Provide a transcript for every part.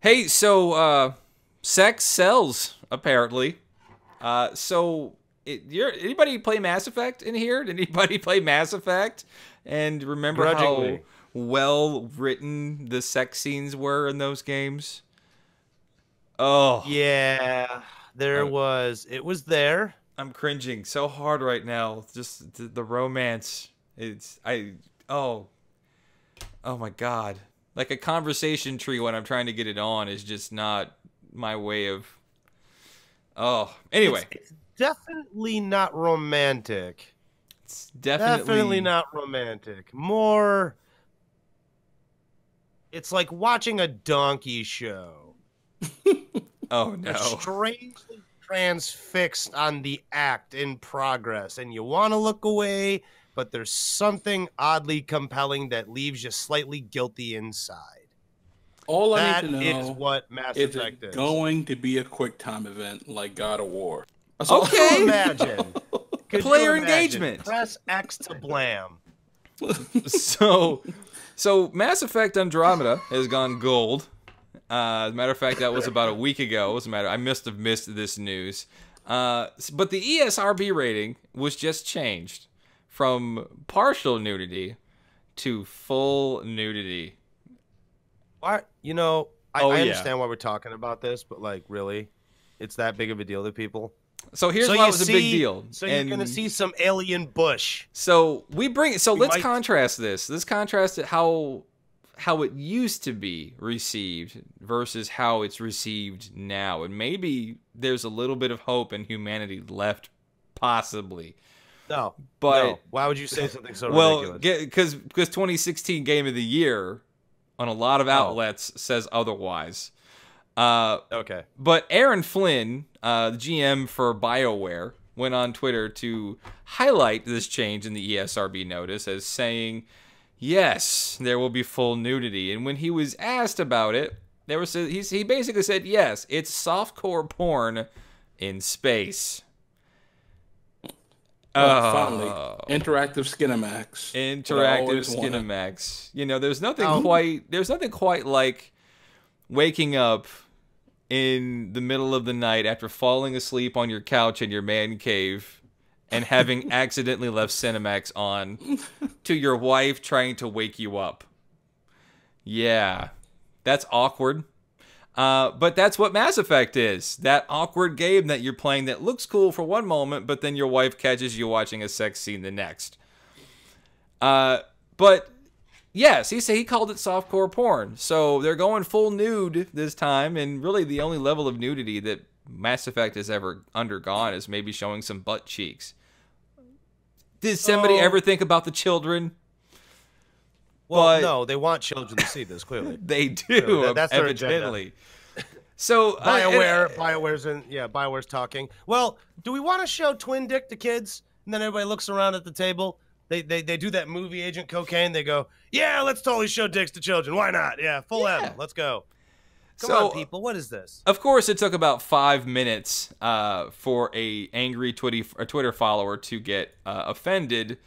Hey, so uh, sex sells apparently. Uh, so it, you're, anybody play Mass Effect in here? Did anybody play Mass Effect and remember how well written the sex scenes were in those games? Oh, Yeah, there Oh. was. It was there. I'm cringing so hard right now. Just the, the romance. It's I oh oh my god. Like a conversation tree when I'm trying to get it on is just not my way of. Oh, anyway, It's, definitely not romantic. it's definitely Definitely not romantic. More. It's like watching a donkey show. Oh no. strangely transfixed on the act in progress, and you want to look away, but there's something oddly compelling that leaves you slightly guilty inside. All I need to know is what Mass is Effect it is. going to be a quick time event like God of War? That's all- Okay. imagine? Could you Player imagine? engagement. Press X to blam. so so Mass Effect Andromeda has gone gold. Uh, as a matter of fact, that was about a week ago. As a matter, I must have missed this news. Uh, but the ESRB rating was just changed from partial nudity to full nudity. Why? You know, I, Oh, I yeah. understand why we're talking about this, but like, really, it's that big of a deal to people. So here's so why it was see, a big deal. So and you're gonna see some alien bush. So we bring so We let's might- contrast this. Let's contrast it how how it used to be received versus how it's received now. And maybe there's a little bit of hope in humanity left possibly. No, But no. Why would you say something so well, ridiculous? because because 2016 game of the year on a lot of Oh. outlets says otherwise. Uh okay. but Aaron Flynn, uh, the GM for BioWare, went on Twitter to highlight this change in the ESRB notice as saying, "Yes, there will be full nudity." And when he was asked about it, there was a, he's, he basically said, "Yes, it's softcore porn in space." Oh, finally, interactive Skinamax. Interactive always wanted. Skinamax. You know, there's nothing Oh. quite there's nothing quite like waking up in the middle of the night after falling asleep on your couch in your man cave and having accidentally left Cinemax on to your wife trying to wake you up. Yeah. That's awkward. Uh, but that's what Mass Effect is. That awkward game that you're playing that looks cool for one moment, but then your wife catches you watching a sex scene the next. Uh, but yes, he said he called it softcore porn. So they're going full nude this time, and really the only level of nudity that Mass Effect has ever undergone is maybe showing some butt cheeks. Did somebody Oh. ever think about the children? Well, but- no, they want children to see this clearly. They do, that- that's their agenda. evidently. So uh, and- Bioware, Bioware's in. Yeah, Bioware's talking. Well, do we want to show twin dick to kids? And then everybody looks around at the table. They, they they do that movie Agent Cocaine. They go, yeah, let's totally show dicks to children. Why not? Yeah, full Yeah. M. Let's go. Come So- on, people. What is this? Of course, it took about five minutes uh, for a angry Twitter Twitter follower to get uh, offended,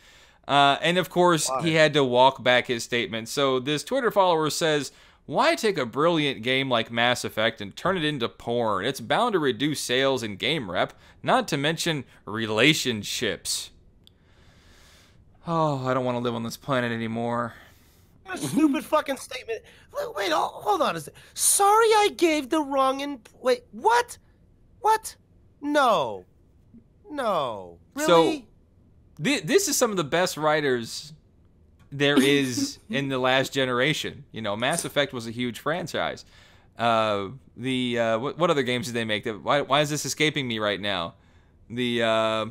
uh, and of course he had to walk back his statement. So this Twitter follower says, "Why take a brilliant game like Mass Effect and turn it into porn? It's bound to reduce sales and game rep, not to mention relationships." Oh, I don't want to live on this planet anymore. What a stupid fucking statement. Wait, wait hold on a second. Sorry, I gave the wrong. In- wait, what? What? No, no. So- Really? Th- this is some of the best writers there is in the last generation. You know, Mass Effect was a huge franchise. Uh, the uh, what, what other games did they make? That why, why is this escaping me right now? The uh,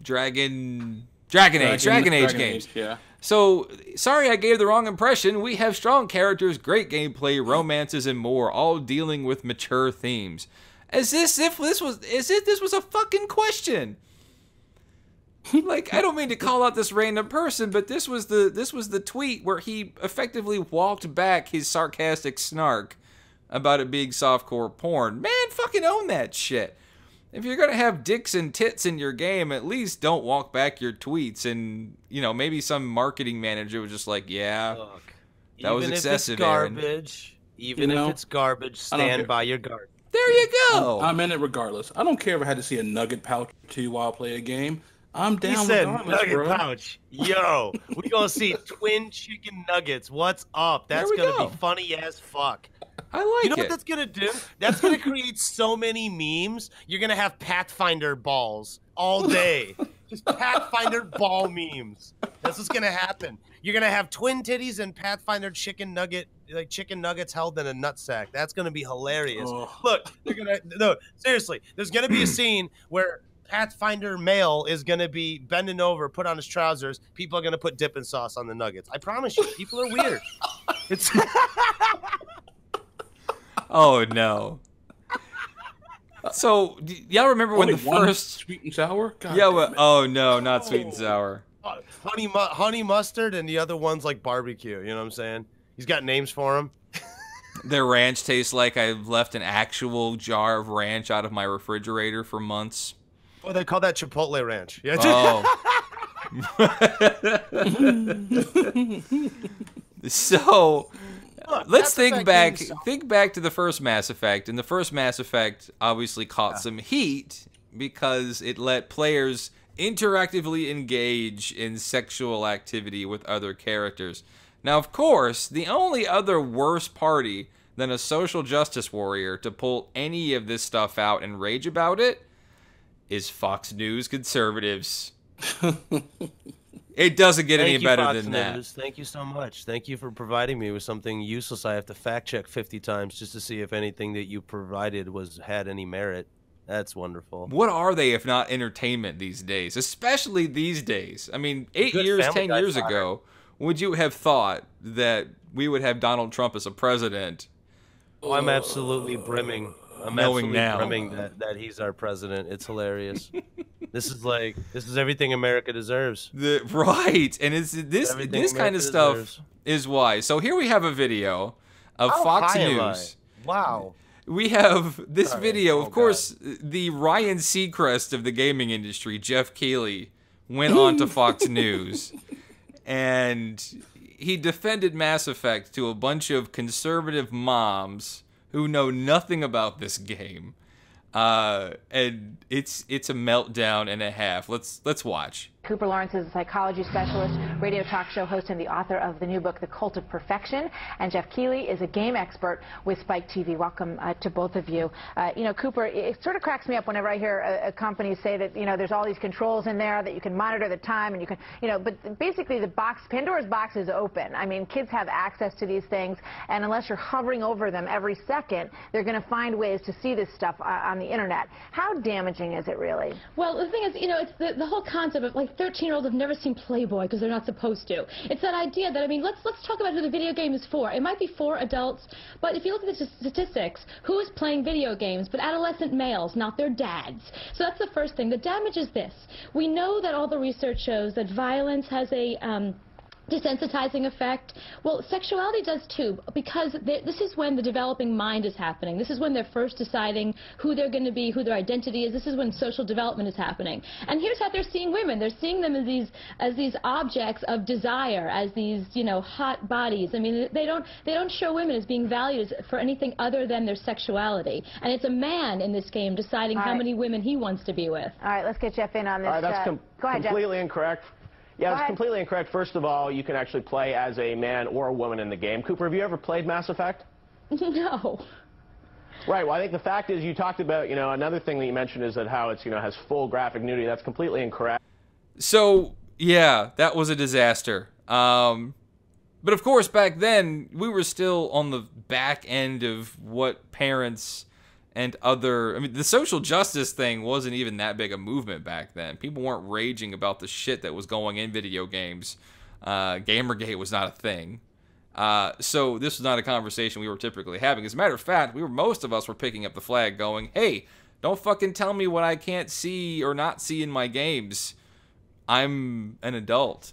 Dragon Dragon Age Dragon, Age games. yeah. So, sorry I gave the wrong impression. We have strong characters, great gameplay, romances, and more, all dealing with mature themes. As this if this was as if this was a fucking question. like I don't mean to call out this random person, but this was the this was the tweet where he effectively walked back his sarcastic snark about it being softcore porn. Man, fucking own that shit. If you're gonna have dicks and tits in your game, at least don't walk back your tweets and you know maybe some marketing manager was just like, yeah, Look, That was even excessive, If it's Aaron. garbage. Even You know? if it's garbage, stand by your garbage. There you go. I'm in it regardless. I don't care if I had to see a nugget pouch or two while I play a game. I'm He down said regardless, nugget bro. pouch. Yo, we gonna see twin chicken nuggets. What's up? That's gonna go. be funny as fuck. I like it. You know it. what that's gonna do? That's gonna create so many memes. You're gonna have Pathfinder balls all day. Just Pathfinder ball memes. That's what's gonna happen. You're gonna have twin titties and Pathfinder chicken nugget, like chicken nuggets held in a nutsack. That's gonna be hilarious. Look, they're gonna no seriously. There's gonna be a scene where Pathfinder male is gonna be bending over, put on his trousers. People are gonna put dipping sauce on the nuggets. I promise you, people are weird. It's oh no. So y'all remember when the first sweet and sour. God Yeah. damn Well, oh no, not sweet and Oh. sour. Uh, honey, mu- honey mustard, and the other one's like barbecue. You know what I'm saying? He's got names for them. Their ranch tastes like I've left an actual jar of ranch out of my refrigerator for months. Oh, they call that Chipotle Ranch. Yeah. Oh. so Look, let's think back think back to the first Mass Effect. And the first Mass Effect obviously caught some heat because it let players interactively engage in sexual activity with other characters. Now, of course, the only other worse party than a social justice warrior to pull any of this stuff out and rage about it is Fox News conservatives. it doesn't get Thank any you, better Fox than that. Thank you so much. Thank you for providing me with something useless. I have to fact check 50 times just to see if anything that you provided was had any merit. That's wonderful. What are they if not entertainment these days? Especially these days. I mean, eight Good years, ten years fodder. ago, would you have thought that we would have Donald Trump as a president? Oh, I'm absolutely brimming. I'm Knowing now. that, that he's our president. It's hilarious. this is like this is everything America deserves. The right, and it's this this kind of stuff deserves. is why. So here we have a video of How Fox high am I? News. Wow. We have this Sorry. video, of Oh, course, the Ryan Seacrest of the gaming industry, Geoff Keighley, went on to Fox News and he defended Mass Effect to a bunch of conservative moms who know nothing about this game. Uh, and it's it's a meltdown and a half. Let's let's watch. Cooper Lawrence is a psychology specialist, radio talk show host, and the author of the new book, The Cult of Perfection. And Geoff Keighley is a game expert with Spike TV. Welcome uh, to both of you. Uh, you know, Cooper, it, sort of cracks me up whenever I hear a, a company say that, you know, there's all these controls in there that you can monitor the time and you can, you know, but basically the box, Pandora's box is open. I mean, kids have access to these things, and unless you're hovering over them every second, they're going to find ways to see this stuff uh, on the internet. How damaging is it really? Well, the thing is, you know, it's the, the whole concept of like 13-year-olds have never seen Playboy because they're not supposed to. It's that idea that I mean, let's let's talk about who the video game is for. It might be for adults, but if you look at the statistics, who is playing video games but adolescent males, not their dads. So that's the first thing. The damage is this: we know that all the research shows that violence has a um, desensitizing effect. Well, sexuality does too, because this is when the developing mind is happening. This is when they're first deciding who they're going to be, who their identity is. This is when social development is happening. And here's how they're seeing women. They're seeing them as these as these objects of desire, as these you know hot bodies. I mean, they don't they don't show women as being valued for anything other than their sexuality. And it's a man in this game deciding All how many women he wants to be with. All right, let's get Geoff in on this. All right, that's uh, com- go ahead, Geoff. completely incorrect. Yeah, Go it's completely incorrect. First of all, you can actually play as a man or a woman in the game. Cooper, have you ever played Mass Effect? no. Right. Well, I think the fact is you talked about, you know, another thing that you mentioned is that how it's, you know, has full graphic nudity. That's completely incorrect. So yeah, that was a disaster. Um, but of course, back then we were still on the back end of what parents and other. I mean, the social justice thing wasn't even that big a movement back then. People weren't raging about the shit that was going in video games. Uh, Gamergate was not a thing. Uh, so this was not a conversation we were typically having. As a matter of fact, we were most of us were picking up the flag, going, "Hey, don't fucking tell me what I can't see or not see in my games." I'm an adult.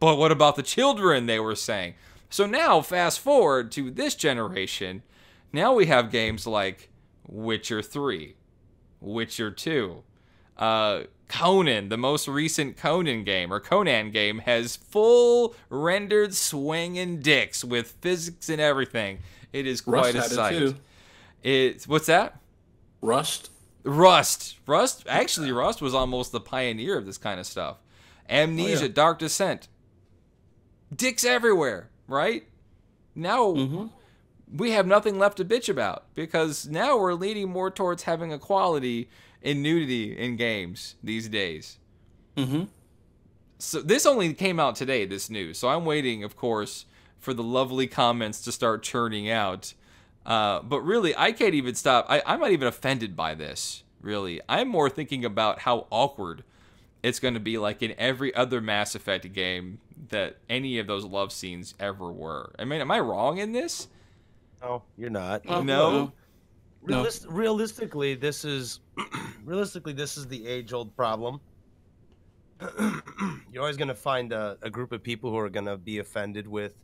But what about the children, they were saying. So now, fast forward to this generation, now we have games like Witcher 3, Witcher 2, uh, Conan, the most recent Conan game, or Conan game, has full rendered swinging dicks with physics and everything It is Rust quite a had it sight. too. It's what's that? Rust. Rust. Rust. Actually, Rust was almost the pioneer of this kind of stuff. Amnesia, Oh, yeah. Dark Descent. Dicks everywhere, right? Now Mm-hmm. We have nothing left to bitch about because now we're leaning more towards having equality and nudity in games these days. Mm-hmm. So this only came out today, this news. So I'm waiting, of course, for the lovely comments to start churning out. Uh, but really, I can't even stop. I, I'm not even offended by this, really. I'm more thinking about how awkward it's going to be like in every other Mass Effect game that any of those love scenes ever were. I mean, am I wrong in this? No, you're not. No. No. Realis- realistically, this is realistically this is the age-old problem. You're always going to find a, a group of people who are going to be offended with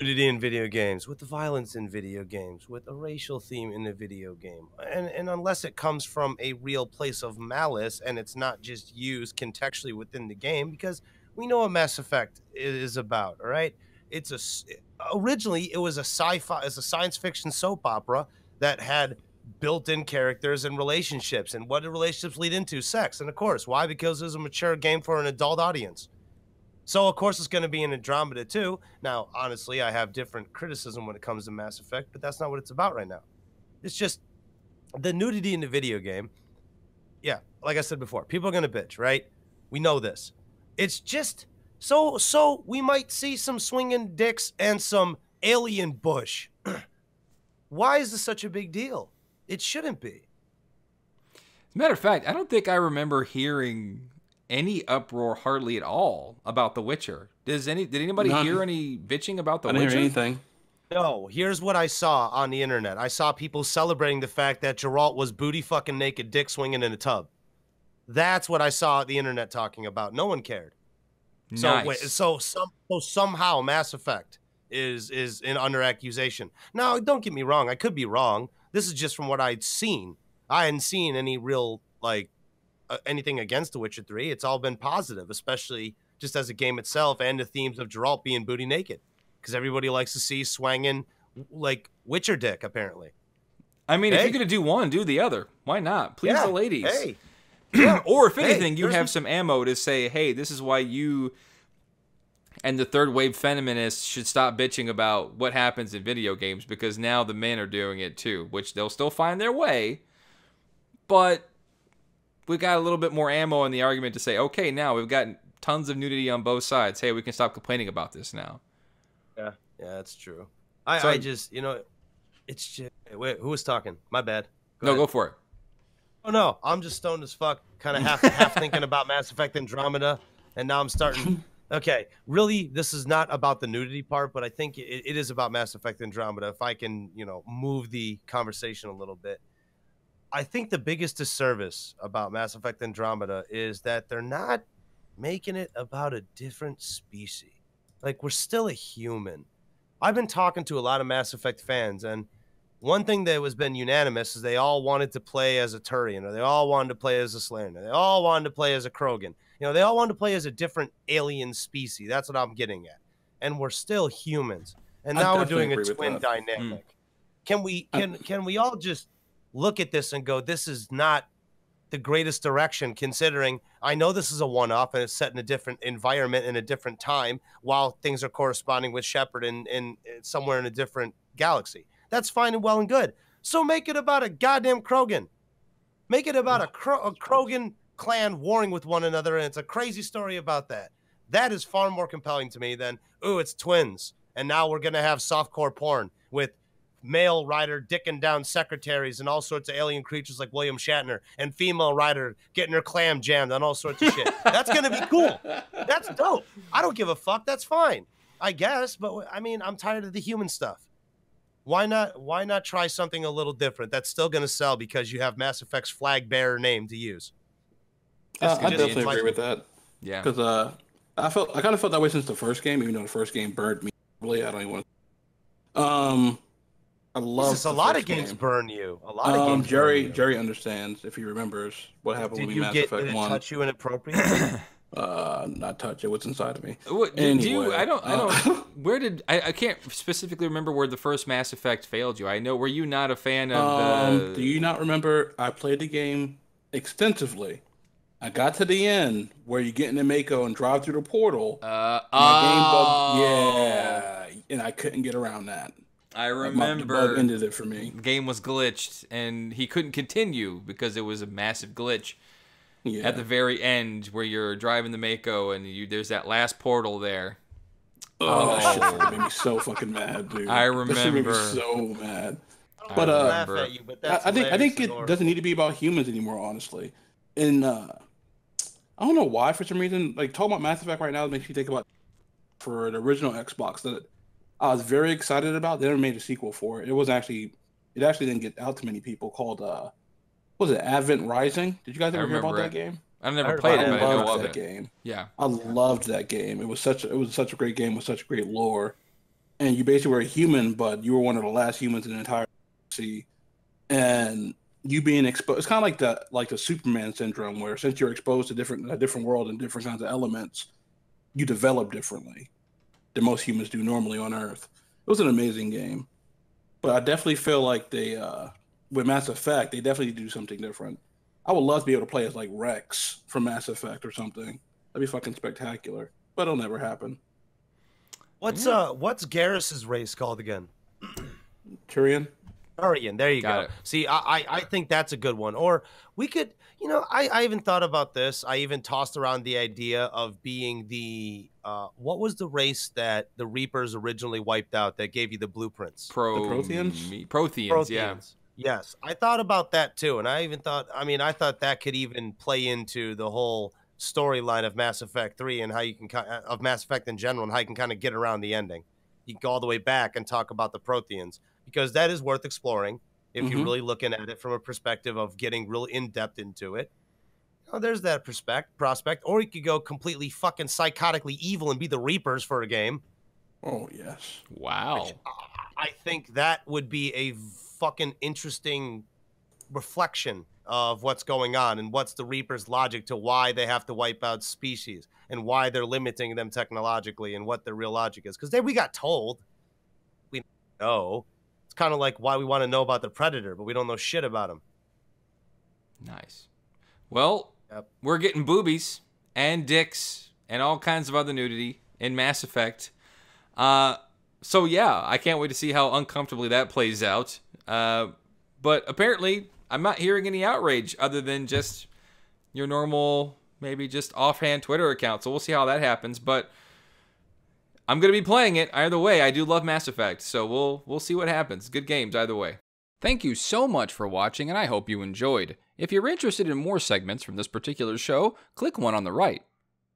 nudity in video games, with the violence in video games, with a racial theme in a video game, and and unless it comes from a real place of malice and it's not just used contextually within the game, because we know what Mass Effect is about. All right, it's a originally it was a sci-fi, it's a science fiction soap opera that had built-in characters and relationships and what do relationships lead into? Sex and of course why? Because it's a mature game for an adult audience. So of course it's going to be an andromeda too now honestly i have different criticism when it comes to mass effect but that's not what it's about right now. It's just the nudity in the video game. Yeah like i said before people are going to bitch right? We know this. It's just so so we might see some swinging dicks and some alien bush why is this such a big deal it shouldn't be As a matter of fact, I don't think I remember hearing any uproar hardly at all about The Witcher. Does any did anybody None. hear any bitching about The I didn't Witcher? hear anything. No, here's what I saw on the internet. I saw people celebrating the fact that Geralt was booty fucking naked, dick swinging in a tub. That's what I saw the internet talking about. No one cared. So Nice. wait, so some so somehow Mass Effect is is in under accusation. Now, don't get me wrong. I could be wrong. This is just from what I'd seen. I hadn't seen any real like uh, anything against The Witcher Three. It's all been positive, especially just as a game itself and the themes of Geralt being booty naked, because everybody likes to see swanging like Witcher dick. Apparently, I mean, if you're gonna do one, do the other. Why not? Please Yeah, the ladies. Hey, or if Hey, anything, you there's- have some ammo to say, hey, this is why you and the third wave feminists should stop bitching about what happens in video games because now the men are doing it too, which they'll still find their way. But we got a little bit more ammo in the argument to say, okay, now we've got tons of nudity on both sides. Hey, we can stop complaining about this now. yeah, yeah, that's true. I, So- I just you know, it's just wait. Who was talking? My bad. no, ahead. go for it. Oh no, I'm just stoned as fuck, kind of half half thinking about Mass Effect Andromeda, and now I'm starting. Okay, really, this is not about the nudity part, but I think it, it is about Mass Effect Andromeda. If I can, you know, move the conversation a little bit, I think the biggest disservice about Mass Effect Andromeda is that they're not making it about a different species. Like we're still a human. I've been talking to a lot of Mass Effect fans, and one thing that was been unanimous is they all wanted to play as a Turian, or they all wanted to play as a Salarian, they all wanted to play as a Krogan. You know, they all wanted to play as a different alien species. That's what I'm getting at. And we're still humans. And now we're doing a twin dynamic. Can we can can we all just look at this and go, this is not the greatest direction considering I know this is a one off and it's set in a different environment in a different time while things are corresponding with Shepard in, in, in somewhere in a different galaxy. That's fine and well and good. So make it about a goddamn Krogan. Make it about a, Kro- a Krogan clan warring with one another, and it's a crazy story about that. That is far more compelling to me than, ooh, it's twins, and now we're gonna have softcore porn with male Ryder dicking down secretaries and all sorts of alien creatures like William Shatner, and female Ryder getting her clam jammed on all sorts of shit. That's gonna be cool. That's dope. I don't give a fuck. That's fine, I guess. But I mean, I'm tired of the human stuff. Why not? Why not try something a little different that's still gonna sell because you have Mass Effect's flag bearer name to use? Uh, I definitely agree with that Yeah. because uh, I felt I kind of felt that way since the first game, even though the first game burned me. Really, I don't even want. to... Um, I love Jesus, a lot of games game. burn you. A lot of Um, games. Jerry burn you. Jerry understands if he remembers what happened Did when we you Mass get Effect did it One. touch you inappropriately? uh, not touch it. What's inside of me? What, do, do you? I don't. I uh, don't. where did I? I can't specifically remember where the first Mass Effect failed you. I know. Were you not a fan of Um, the? do you not remember? I played the game extensively. I got to the end where you get in the Mako and drive through the portal. uh, oh, bug, yeah, and I couldn't get around that. I Like, the bug remember. ended it for me. The game was glitched, and he couldn't continue because it was a massive glitch. Yeah, At the very end, where you're driving the Mako, and you there's that last portal there. oh, that shit made me so fucking mad, dude. I That shit made me so mad. I But, uh, laugh at you, but I, that's I think I think it horrible. doesn't need to be about humans anymore, honestly. And uh, I don't know why, for some reason, like talking about Mass Effect right now makes me think about for the original Xbox that I was very excited about. They never made a sequel for it. It was actually it actually didn't get out to many people. Called uh, what was it Advent Rising? Did you guys ever hear about remember that game? I've I never played it, it. but I know loved of that it. game. Yeah. I loved that game. It was such it was such a great game with such great lore. And you basically were a human, but you were one of the last humans in the entire sea. And you being exposed it's kind of like the like the Superman syndrome where since you're exposed to different a different world and different kinds of elements, you develop differently than most humans do normally on Earth. It was an amazing game. But I definitely feel like they uh with Mass Effect, they definitely do something different. I would love to be able to play as like Wrex from Mass Effect or something. That'd be fucking spectacular. But it'll never happen. What's uh what's Garrus's race called again? Turian. Turian, there you Got go. it. See, I, I I think that's a good one. Or we could, you know, I, I even thought about this. I even tossed around the idea of being the uh what was the race that the Reapers originally wiped out that gave you the blueprints? Pro Protheans? me- Protheans, yeah. Protheans. Yes, I thought about that too, and I even thought. I mean, I thought that could even play into the whole storyline of Mass Effect Three and how you can uh, of Mass Effect in general and how you can kind of get around the ending. You can go all the way back and talk about the Protheans because that is worth exploring if you're Mhm. really looking at it from a perspective of getting real in depth into it. Oh, there's that prospect prospect, or you could go completely fucking psychotically evil and be the Reapers for a game. Oh yes. Wow. Which I- I think that would be a fucking interesting reflection of what's going on and what's the Reaper's logic to why they have to wipe out species and why they're limiting them technologically and what their real logic is. Because then we got told, we know. It's kind of like why we want to know about the Predator, but we don't know shit about him. Nice. Well, Yep. we're getting boobies and dicks and all kinds of other nudity in Mass Effect. Uh, so yeah, I can't wait to see how uncomfortably that plays out. Uh, but apparently, I'm not hearing any outrage other than just your normal, maybe just offhand Twitter account. So we'll see how that happens. But I'm gonna be playing it either way. I do love Mass Effect, so we'll we'll see what happens. Good games either way. Thank you so much for watching, and I hope you enjoyed. If you're interested in more segments from this particular show, click one on the right.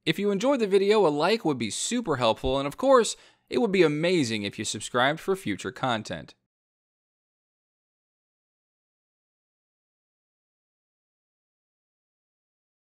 If you enjoyed the video, a like would be super helpful, and of course, it would be amazing if you subscribed for future content.